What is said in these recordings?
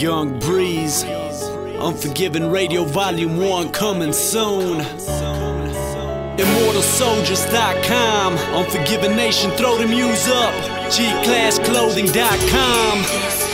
Young Breeze. Unforgiven Radio Volume 1 coming soon. ImmortalSoldiers.com. Unforgiven Nation, throw the muse up. GClassClothing.com.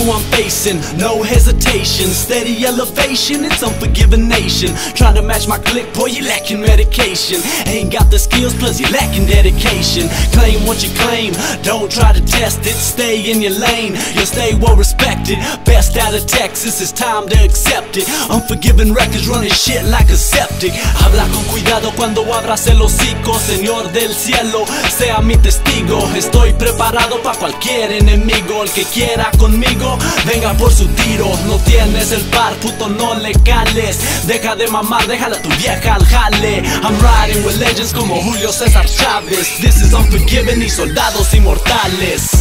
who I'm facing, no hesitation. Steady elevation, it's unforgiven nation. Trying to match my click, boy, you lacking medication. Ain't got the skills, plus you lacking dedication. Claim what you claim, don't try to test it. Stay in your lane, you'll stay well respected. Best out of Texas, it's time to accept it. Unforgiven records running shit like a septic. Habla con cuidado cuando abras el hocico, Señor del cielo, sea mi testigo. Estoy preparado para cualquier enemigo, el que quiera conmigo, venga por su tiro. No tienes el par, puto, no le cales. Deja de mamar, déjala tu vieja al jale. I'm riding with legends como Julio César Chávez. This is unforgiven y soldados inmortales.